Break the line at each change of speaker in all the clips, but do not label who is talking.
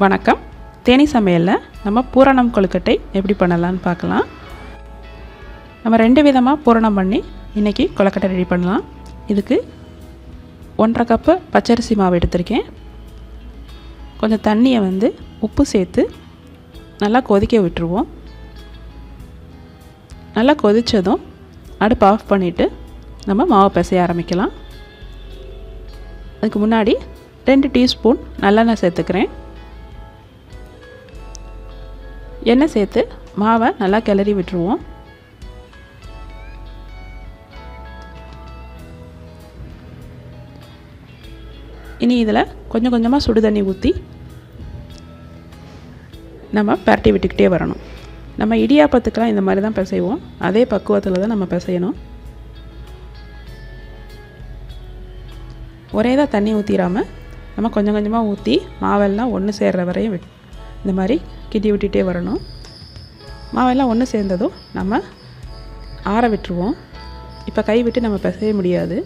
வணக்கம். தேனி சமையலில் நம்ம பூரணம் கொழுக்கட்டை எப்படி பண்ணலான்னு பார்க்கலாம். நம்ம ரெண்டு விதமாக பூரணம் பண்ணி இன்றைக்கி கொழுக்கட்டை ரெடி பண்ணலாம். இதுக்கு ஒன்றரை கப்பு பச்சரிசி மாவு எடுத்திருக்கேன். கொஞ்சம் தண்ணியை வந்து உப்பு சேர்த்து நல்லா கொதிக்க விட்டுருவோம். நல்லா கொதித்ததும் அடுப்பு ஆஃப் பண்ணிவிட்டு நம்ம மாவை பிசைய ஆரம்பிக்கலாம். அதுக்கு முன்னாடி ரெண்டு டீஸ்பூன் நல்லெண்ணெய் சேர்த்துக்கிறேன். எண்ணெய் சேர்த்து மாவை நல்லா கிளறி விட்டுருவோம். இனி இதில் கொஞ்சம் கொஞ்சமாக சுடு தண்ணி ஊற்றி நம்ம பரட்டி விட்டுக்கிட்டே வரணும். நம்ம இடியாப்பத்துக்கெலாம் இந்த மாதிரி தான் பிசைவோம். அதே பக்குவத்தில் தான் நம்ம பிசையணும். ஒரே தான் தண்ணி ஊற்றிடாமல் நம்ம கொஞ்சம் கொஞ்சமாக ஊற்றி மாவெல்லாம் ஒன்று சேர்கிற வரையும் விட் இந்த மாதிரி கிட்டி விட்டுட்டே வரணும். மாவெல்லாம் ஒன்று சேர்ந்ததும் நம்ம ஆற விட்டுருவோம். இப்போ கை விட்டு நம்ம பிசைய முடியாது.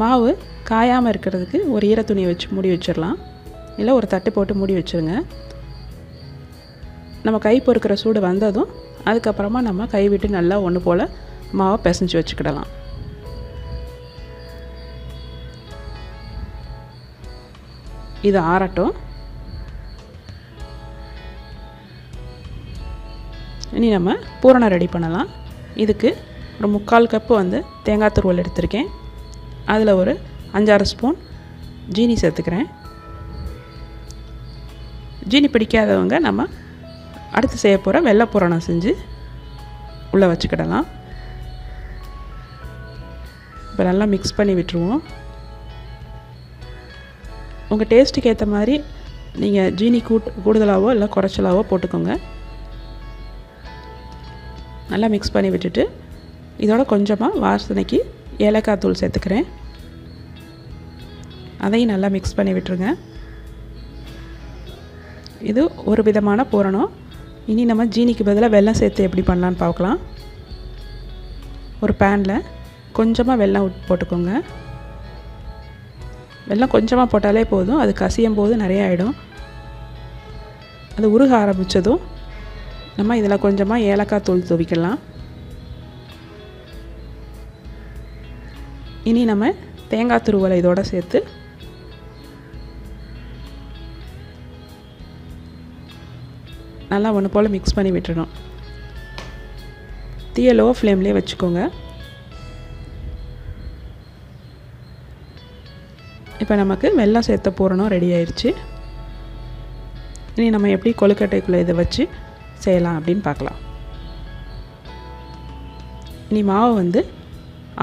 மாவு காயாமல் இருக்கிறதுக்கு ஒரு ஈர துணியை வச்சு மூடி வச்சிடலாம். இல்லை ஒரு தட்டு போட்டு மூடி வச்சுருங்க. நம்ம கை பொறுக்கிற சூடு வந்ததும் அதுக்கப்புறமா நம்ம கை விட்டு நல்லா ஒன்று போல் மாவை பிசைஞ்சு வச்சுக்கிடலாம். இது ஆறட்டும். இனி நம்ம பூரணம் ரெடி பண்ணலாம். இதுக்கு ஒரு முக்கால் கப்பு வந்து தேங்காய் துருவல் எடுத்திருக்கேன். அதில் ஒரு அஞ்சாறு ஸ்பூன் ஜீனி சேர்த்துக்கிறேன். ஜீனி பிடிக்காதவங்க நம்ம அடுத்து செய்ய போகிற வெள்ளை பூரணம் செஞ்சு உள்ளே வச்சுக்கிடலாம். இப்போ நல்லா மிக்ஸ் பண்ணி விட்டுருவோம். உங்கள் டேஸ்ட்டுக்கு ஏற்ற மாதிரி நீங்கள் ஜீனி கூட் கூடுதலாகவோ இல்லை குறைச்சலாவோ போட்டுக்கோங்க. நல்லா மிக்ஸ் பண்ணி விட்டுட்டு இதோட கொஞ்சமாக வாசனைக்கு ஏலக்காய் தூள் சேர்த்துக்கிறேன். அதையும் நல்லா மிக்ஸ் பண்ணி விட்டுருங்க. இது ஒரு விதமான பூரணம். இனி நம்ம ஜீனிக்கு பதிலாக வெல்லம் சேர்த்து எப்படி பண்ணலான்னு பார்க்கலாம். ஒரு பேனில் கொஞ்சமாக வெல்லம் போட்டுக்கோங்க. வெள்ளம் கொஞ்சமாக போட்டாலே போதும். அது கசியும் போது நிறைய ஆகிடும் அது உருக ஆரம்பித்ததும் நம்ம இதில் கொஞ்சமாக ஏலக்காய் தூள் துவிக்கலாம். இனி நம்ம தேங்காய் துருவலை இதோடு சேர்த்து நல்லா ஒன்று போல் மிக்ஸ் பண்ணி விட்டுடணும் தீயை லோ ஃப்ளேம்லேயே வச்சுக்கோங்க. இப்போ நமக்கு வெள்ளம் சேர்த்த பூரணம் ரெடி ஆயிடுச்சு இனி நம்ம எப்படி கொழுக்கட்டைக்குள்ளே இதை வச்சு செய்யலாம் அப்படின்னு பார்க்கலாம். இனி மாவு வந்து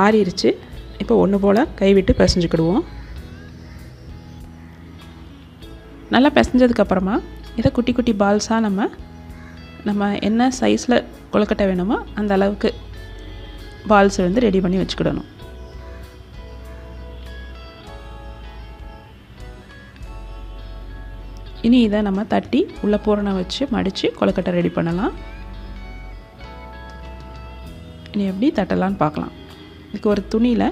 ஆறிடுச்சு இப்போ ஒன்று போல் கைவிட்டு பிசைஞ்சுக்கிடுவோம். நல்லா பிசைஞ்சதுக்கப்புறமா இதை குட்டி குட்டி பால்ஸாக நம்ம நம்ம என்ன சைஸில் கொழுக்கட்டை வேணுமோ அந்த அளவுக்கு பால்ஸ் வந்து ரெடி பண்ணி வச்சுக்கிடணும். இனி இதை நம்ம தட்டி உள்ளே பூரணை வச்சு மடித்து கொழுக்கட்டை ரெடி பண்ணலாம். இனி எப்படி தட்டலான்னு பார்க்கலாம். இதுக்கு ஒரு துணியில்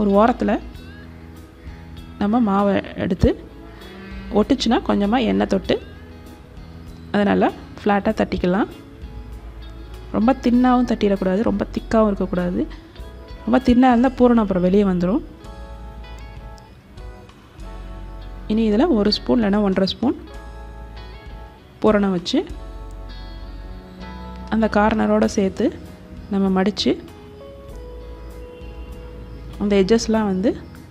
ஒரு ஓரத்தில் நம்ம மாவை எடுத்து ஒட்டுச்சுன்னா கொஞ்சமாக எண்ணெய் தொட்டு அதை நல்லா ஃப்ளாட்டாக தட்டிக்கலாம். ரொம்ப தின்னாகவும் தட்டிடக்கூடாது ரொம்ப திக்காகவும் இருக்கக்கூடாது. ரொம்ப தின்னாக இருந்தால் பூரணம் அப்புறம் வெளியே வந்துடும் இனி இதில் ஒரு ஸ்பூன் இல்லைன்னா ஒன்றரை ஸ்பூன் பூரணம் வச்சு அந்த கார்னரோடு சேர்த்து நம்ம மடித்து அந்த எட்ஜஸ்லாம் வந்து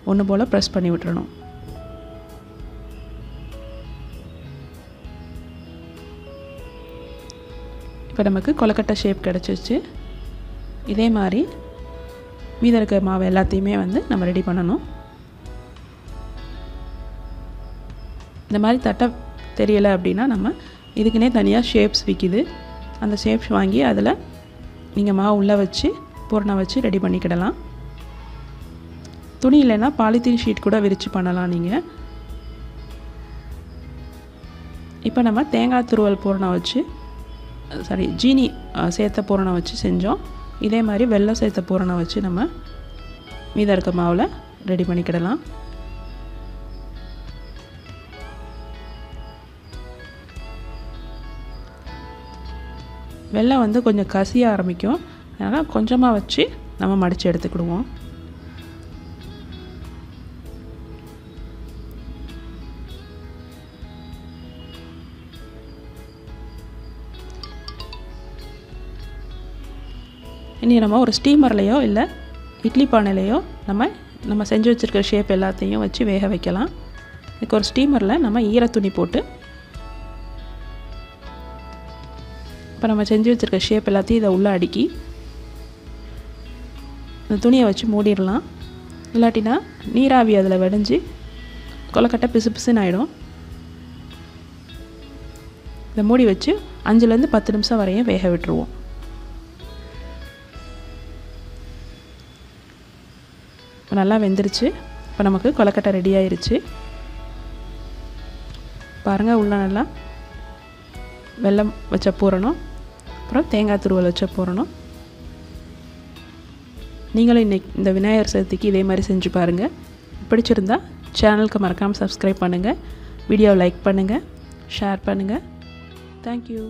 ஒன்று போல் ப்ரெஸ் பண்ணி விட்டுறணும். இப்போ நமக்கு கொலக்கட்டை ஷேப் கிடச்சிருச்சு. இதே மாதிரி மீத இருக்க மாவு எல்லாத்தையுமே வந்து நம்ம ரெடி பண்ணணும். இந்த மாதிரி தட்டை தெரியலை அப்படின்னா நம்ம இதுக்குன்னே தனியாக ஷேப்ஸ் விற்கிது அந்த ஷேப்ஸ் வாங்கி அதில் நீங்கள் மாவு உள்ளே வச்சு பூரணை வச்சு ரெடி பண்ணிக்கிடலாம். துணி இல்லைன்னா பாலித்தீன் ஷீட் கூட விரித்து பண்ணலாம் நீங்கள் இப்போ நம்ம தேங்காய் துருவல் பூரணம் வச்சு சாரி ஜீனி சேர்த்த பூரணம் வச்சு செஞ்சோம். இதே மாதிரி வெள்ளம் சேர்த்த பூரணம் வச்சு நம்ம மீத இருக்க மாவில் ரெடி பண்ணிக்கிடலாம். வெள்ளம் வந்து கொஞ்சம் கசிய ஆரம்பிக்கும். அதனால் கொஞ்சமாக வச்சு நம்ம மடித்து எடுத்துக்கிடுவோம். இனி நம்ம ஒரு ஸ்டீமர்லேயோ இல்லை இட்லி பானையிலையோ நம்ம நம்ம செஞ்சு வச்சுருக்க ஷேப் எல்லாத்தையும் வச்சு வேக வைக்கலாம். இதுக்கு ஒரு ஸ்டீமரில் நம்ம ஈர துணி போட்டு இப்போ நம்ம செஞ்சு வச்சுருக்க ஷேப் எல்லாத்தையும் இதை உள்ளே அடுக்கி இந்த துணியை வச்சு மூடிடலாம். இல்லாட்டினா நீராவி அதில் வடிஞ்சு கொலக்கட்டை பிசு பிசுன்னு ஆகிடும் இதை மூடி வச்சு அஞ்சுலேருந்து பத்து நிமிஷம் வரையும் வேக விட்டுருவோம். இப்போ நல்லா வெந்துருச்சு. இப்போ நமக்கு கொலக்கட்டை ரெடி ஆயிருச்சு. பாருங்கள் உள்ள நல்லா வெல்லம் வச்ச பூரணம். அப்புறம் தேங்காய் துருவல் வச்ச போகிறணும் நீங்களும் இன்னைக்கு இந்த விநாயகர் சதுர்த்திக்கு இதே மாதிரி செஞ்சு பாருங்கள் பிடிச்சிருந்தா சேனலுக்கு மறக்காமல் சப்ஸ்கிரைப் பண்ணுங்கள் வீடியோவை லைக் பண்ணுங்கள் ஷேர் பண்ணுங்கள் தேங்க்யூ